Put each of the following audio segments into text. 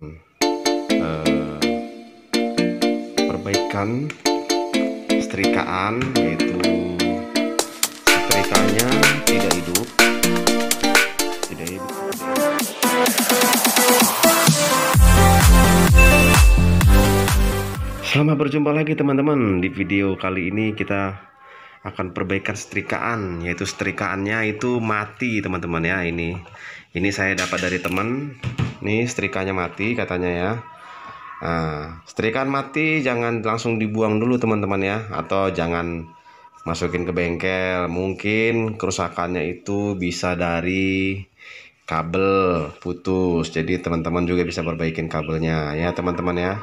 eh, perbaikan setrikaan yaitu setrikanya tidak hidup. Tidak hidup. Selamat berjumpa lagi teman-teman. Di video kali ini kita akan perbaikan setrikaan yaitu setrikaannya itu mati teman-teman ya. Ini ini saya dapat dari teman nih setrikanya mati katanya ya. Nah, setrikaan mati jangan langsung dibuang dulu teman-teman ya. Atau jangan masukin ke bengkel. Mungkin kerusakannya itu bisa dari kabel putus. Jadi teman-teman juga bisa perbaikin kabelnya ya teman-teman ya.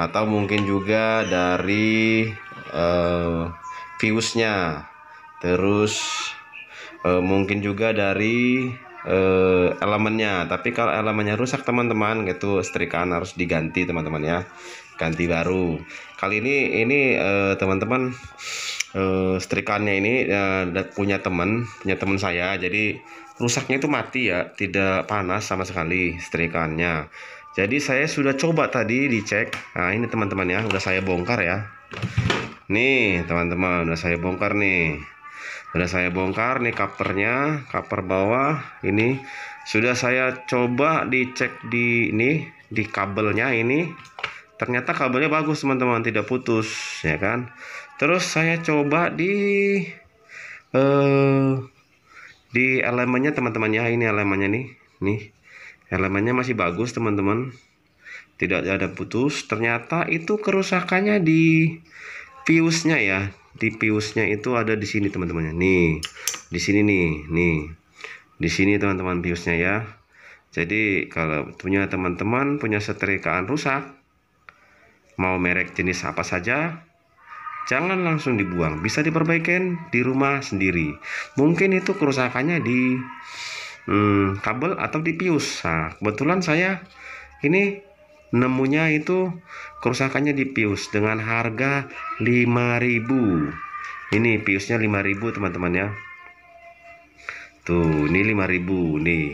Atau mungkin juga dari uh, fuse-nya terus uh, mungkin juga dari uh, elemennya. Tapi kalau elemennya rusak teman-teman gitu. Setrikaan harus diganti teman-teman ya. Ganti baru. Kali ini ini teman-teman uh, setrikannya ini uh, punya teman punya teman saya. Jadi rusaknya itu mati ya. Tidak panas sama sekali setrikannya. Jadi saya sudah coba tadi dicek. Nah ini teman-teman ya. Udah saya bongkar ya. Nih teman-teman udah saya bongkar nih udah saya bongkar nih covernya cover bawah. Ini sudah saya coba dicek di ini di kabelnya ini. Ternyata kabelnya bagus teman-teman. Tidak putus ya kan? Terus saya coba di eh di elemennya teman-teman. Ya ini elemennya nih. Nih elemennya masih bagus teman-teman. Tidak ada putus. Ternyata itu kerusakannya di fuse-nya ya. Di fuse-nya itu ada di sini teman-teman nih di sini nih nih. Di sini teman-teman fuse-nya ya. Jadi kalau punya teman-teman punya setrikaan rusak mau merek jenis apa saja jangan langsung dibuang. Bisa diperbaikin di rumah sendiri. Mungkin itu kerusakannya di hmm, kabel atau di pius nah kebetulan saya ini nemunya itu kerusakannya di pius dengan harga 5000 ini piusnya 5000 teman-teman ya. Tuh ini 5000 nih.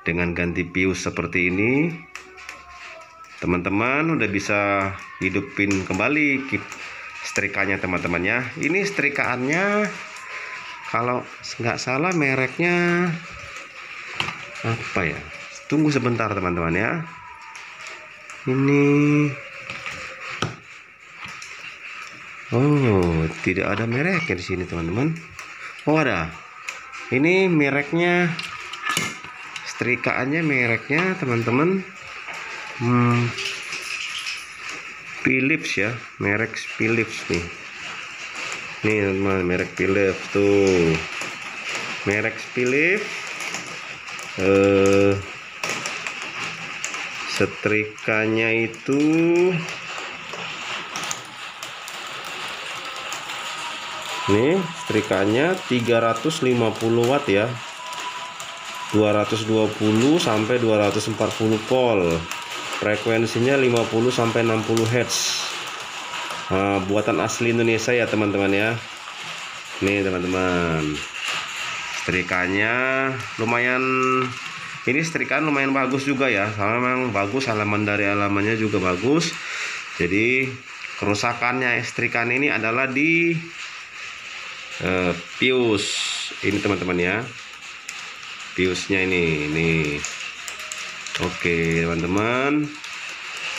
Dengan ganti pius seperti ini teman-teman udah bisa hidupin kembali setrikanya teman-teman ya. Ini setrikaannya kalau nggak salah mereknya apa ya? Tunggu sebentar teman-teman ya ini. Oh tidak ada mereknya di sini teman-teman. Oh ada. Ini mereknya setrikaannya mereknya teman-teman. Hmm, Philips ya merek Philips nih. Nih teman merek Philips tuh. Merek Philips eh, setrikanya itu. Nih setrikanya 350 watt ya. 220 sampai 240 volt. Frekuensinya 50 sampai 60 Hz nah, buatan asli Indonesia ya teman-teman ya. Nih teman-teman. Setrikanya lumayan ini setrikaan lumayan bagus juga ya. Karena memang bagus halaman dari halamannya juga bagus. Jadi kerusakannya setrikaan ini adalah di uh, pius. Ini teman-teman ya. Piusnya ini ini. Oke teman-teman.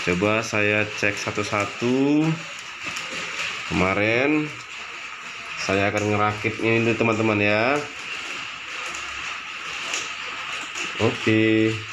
Coba saya cek satu-satu. Kemarin saya akan ngerakitnya ini teman-teman ya Oke. ini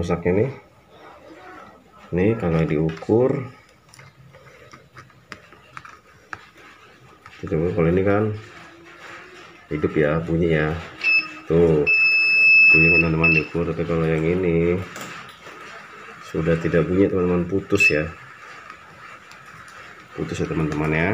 rusaknya nih. Nih kalau diukur. Coba kalau ini kan hidup ya bunyi ya. Tuh bunyi teman-teman diukur. Tapi kalau yang ini sudah tidak bunyi teman-teman putus ya. Putus ya teman-teman ya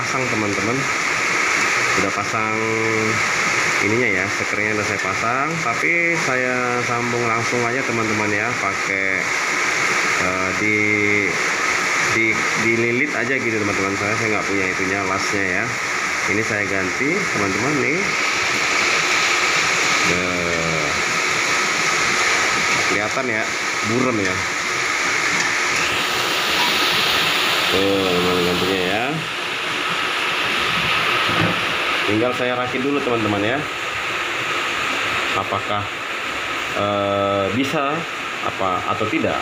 pasang teman-teman, sudah pasang ininya ya, sekernya udah saya pasang, tapi saya sambung langsung aja teman-teman ya, pakai uh, di di dililit aja gitu teman-teman. Saya saya nggak punya itunya lasnya ya. Ini saya ganti teman-teman nih. Duh. kelihatan ya burem ya. Tuh, teman gantinya ya. Tinggal saya rakit dulu teman-teman ya. Apakah eh, bisa apa atau tidak?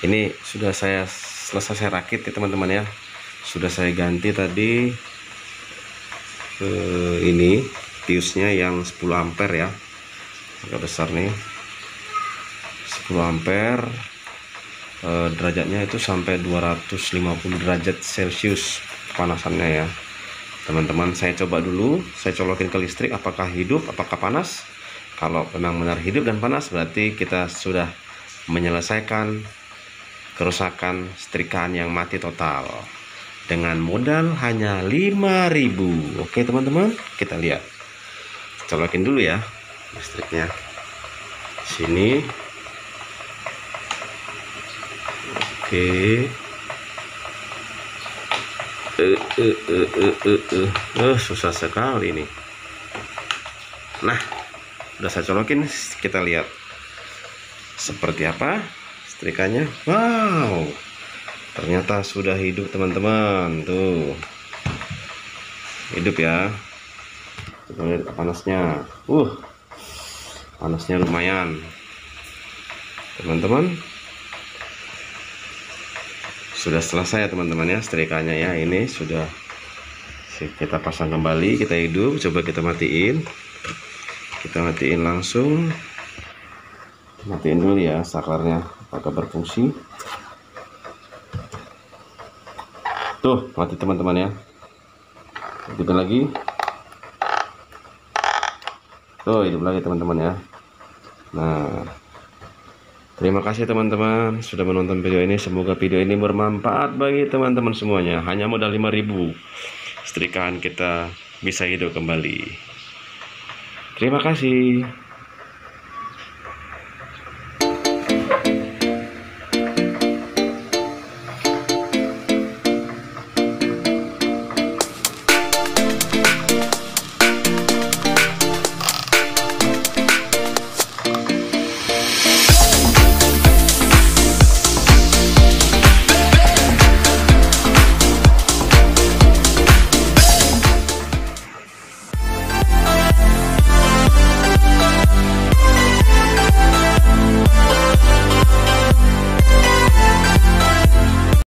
Ini sudah saya selesai saya rakit ya teman-teman ya. Sudah saya ganti tadi eh, ini piusnya yang 10 ampere ya. Agak besar nih. 10 ampere. Eh, derajatnya itu sampai 250 derajat celcius kepanasannya ya. Teman-teman saya coba dulu. Saya colokin ke listrik apakah hidup apakah panas? Kalau memang benar hidup dan panas berarti kita sudah menyelesaikan kerusakan setrikaan yang mati total. Dengan modal hanya 5000 oke teman-teman kita lihat. Colokin dulu ya listriknya. Sini. Oke. Eh eh eh eh eh eh. Uh, susah sekali nih nah udah saya colokin kita lihat seperti apa setrikanya wow. Ternyata sudah hidup teman-teman. Tuh. Hidup ya. Kita lihat panasnya. Uh. Panasnya lumayan. Teman-teman. Sudah selesai ya teman-teman ya setrikanya ya. Ini sudah kita pasang kembali kita hidup. Coba kita matiin. Kita matiin langsung. Matiin dulu ya sakarnya apakah berfungsi. Tuh mati teman-teman ya. Hidupin lagi. Tuh hidup lagi teman-teman ya. Nah terima kasih teman-teman sudah menonton video ini. Semoga video ini bermanfaat bagi teman-teman semuanya. Hanya modal 5000 setrikaan kita bisa hidup kembali. Terima kasih